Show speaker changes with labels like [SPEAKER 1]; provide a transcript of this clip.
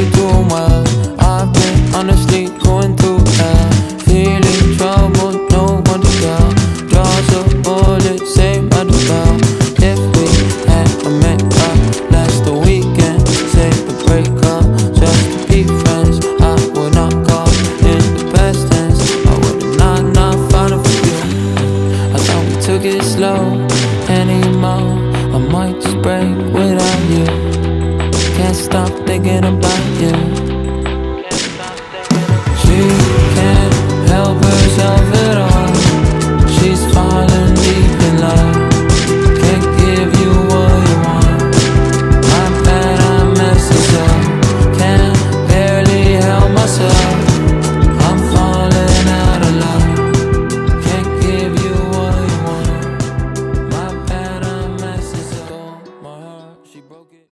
[SPEAKER 1] you doing well I've been honestly going through hell Feeling trouble, no one to tell. Draws a bullet, same at the bell If we had a make up last the weekend Say the breakup just to be friends I would not call in the past tense. I would not not find a for you I thought we took it slow. can't stop thinking about you.